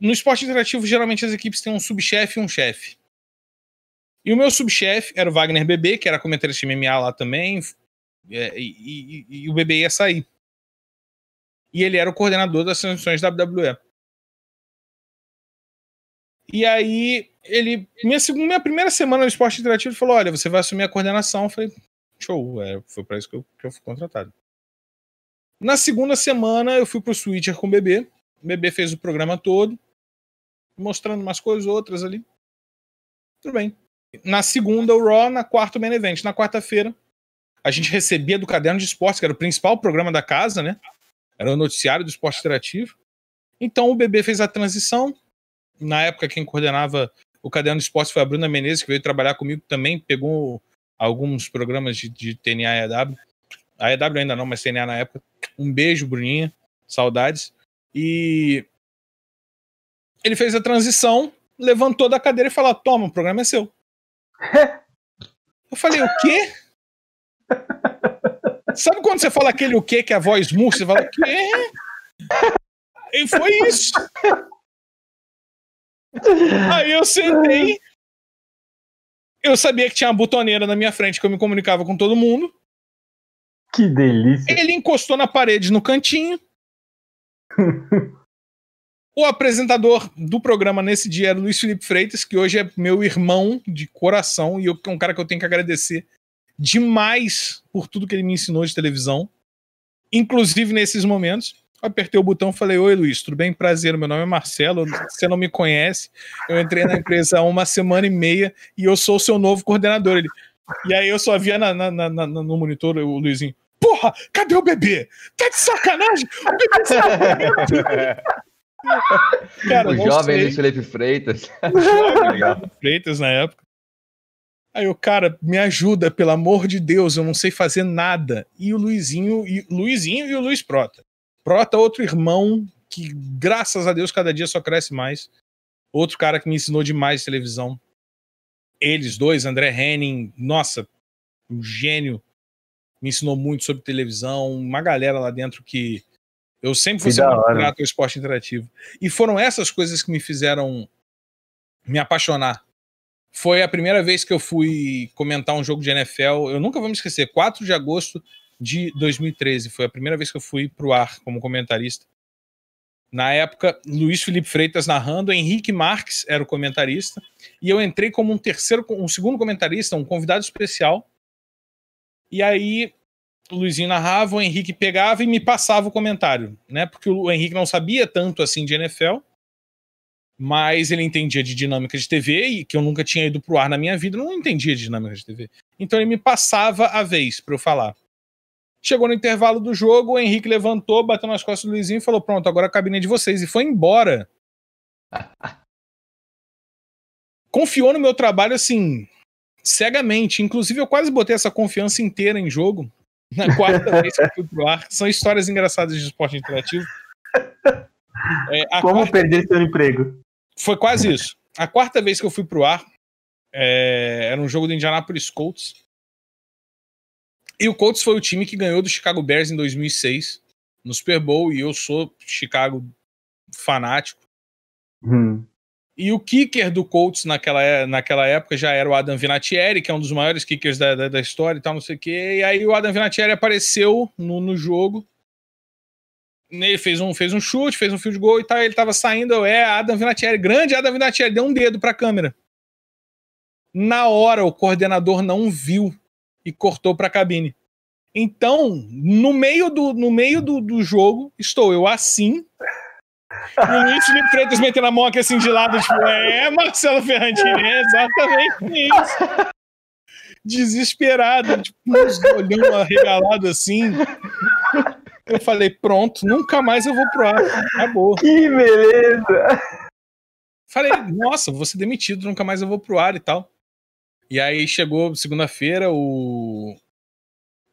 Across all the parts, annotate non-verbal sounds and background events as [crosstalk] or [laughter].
no esporte interativo, geralmente as equipes têm um subchefe e um chefe. E o meu subchefe era o Wagner BB, que era comentarista MMA lá também, é, e, e, e, o BB ia sair. E ele era o coordenador das transmissões da WWE. E aí, ele, minha, segunda, minha primeira semana no esporte interativo, ele falou: Olha, você vai assumir a coordenação. Eu falei: Show, é, foi para isso que eu, que eu fui contratado. Na segunda semana, eu fui pro Switcher com o bebê. O bebê fez o programa todo, mostrando umas coisas, outras ali. Tudo bem. Na segunda, o Raw, na quarta, o Main Event. Na quarta-feira, a gente recebia do Caderno de Esportes, que era o principal programa da casa, né? Era o noticiário do esporte interativo. Então o bebê fez a transição. Na época, quem coordenava o Caderno de Esportes foi a Bruna Menezes, que veio trabalhar comigo também, pegou alguns programas de, de TNA e AEW. A AEW ainda não, mas TNA na época. Um beijo, Bruninha. Saudades. E ele fez a transição, levantou da cadeira e falou: Toma, o programa é seu. Eu falei: O quê? Sabe quando você fala aquele o quê que é a voz murcha? Você fala: O quê? E foi isso. Aí eu sentei, eu sabia que tinha uma butoneira na minha frente que eu me comunicava com todo mundo. Que delícia. Ele encostou na parede no cantinho. [laughs] o apresentador do programa nesse dia era o Luiz Felipe Freitas, que hoje é meu irmão de coração e eu, é um cara que eu tenho que agradecer demais por tudo que ele me ensinou de televisão, inclusive nesses momentos apertei o botão falei: Oi, Luiz, tudo bem? Prazer, meu nome é Marcelo. Você não me conhece. Eu entrei na empresa há uma semana e meia e eu sou o seu novo coordenador. Ele, e aí eu só via na, na, na, no monitor o Luizinho: Porra, cadê o bebê? Tá de sacanagem? O bebê está [laughs] Cara, o jovem Luiz Felipe Freitas. [laughs] O jovem Freitas na época. Aí eu, cara, me ajuda, pelo amor de Deus, eu não sei fazer nada. E o Luizinho, e, Luizinho e o Luiz Prota. Prota, outro irmão que, graças a Deus, cada dia só cresce mais. Outro cara que me ensinou demais televisão. Eles dois, André Henning, nossa, um gênio. Me ensinou muito sobre televisão. Uma galera lá dentro que eu sempre fui grato ao esporte interativo. E foram essas coisas que me fizeram me apaixonar. Foi a primeira vez que eu fui comentar um jogo de NFL. Eu nunca vou me esquecer. 4 de agosto de 2013. Foi a primeira vez que eu fui pro ar como comentarista. Na época, Luiz Felipe Freitas narrando, Henrique Marques era o comentarista, e eu entrei como um terceiro, um segundo comentarista, um convidado especial. E aí o Luizinho narrava, o Henrique pegava e me passava o comentário, né? Porque o Henrique não sabia tanto assim de NFL, mas ele entendia de dinâmica de TV e que eu nunca tinha ido pro ar na minha vida, não entendia de dinâmica de TV. Então ele me passava a vez para eu falar. Chegou no intervalo do jogo, o Henrique levantou, bateu nas costas do Luizinho e falou: Pronto, agora a cabine é de vocês. E foi embora. [laughs] Confiou no meu trabalho assim, cegamente. Inclusive, eu quase botei essa confiança inteira em jogo na quarta [laughs] vez que eu fui pro ar. São histórias engraçadas de esporte interativo. É, Como quarta... perder seu emprego? Foi quase isso. A quarta vez que eu fui pro ar é... era um jogo do Indianapolis Colts. E o Colts foi o time que ganhou do Chicago Bears em 2006 no Super Bowl e eu sou Chicago fanático. Hum. E o kicker do Colts naquela, é, naquela época já era o Adam Vinatieri, que é um dos maiores kickers da, da, da história e tal, não sei o quê. E aí o Adam Vinatieri apareceu no, no jogo. Ele fez um, fez um chute, fez um field goal e tal. Ele tava saindo, é Adam Vinatieri, grande Adam Vinatieri, deu um dedo pra câmera. Na hora, o coordenador não viu e cortou para a cabine. Então, no meio do, no meio do, do jogo, estou eu assim. E o Felipe Freitas metendo a mão aqui assim de lado, tipo, é, Marcelo Ferrantini, é exatamente isso. Desesperado, tipo, olhando arregalado assim. Eu falei, pronto, nunca mais eu vou pro ar. Acabou. Que beleza! Falei, nossa, vou ser demitido, nunca mais eu vou pro ar e tal. E aí chegou segunda-feira, o,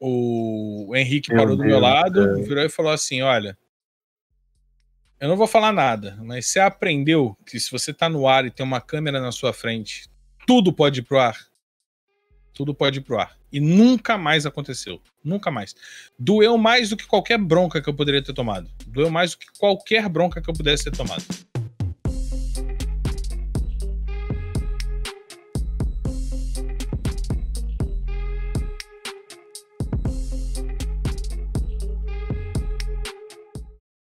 o Henrique meu parou Deus do meu lado, Deus. virou e falou assim: Olha, eu não vou falar nada, mas você aprendeu que se você tá no ar e tem uma câmera na sua frente, tudo pode ir pro ar? Tudo pode ir pro ar. E nunca mais aconteceu. Nunca mais. Doeu mais do que qualquer bronca que eu poderia ter tomado. Doeu mais do que qualquer bronca que eu pudesse ter tomado.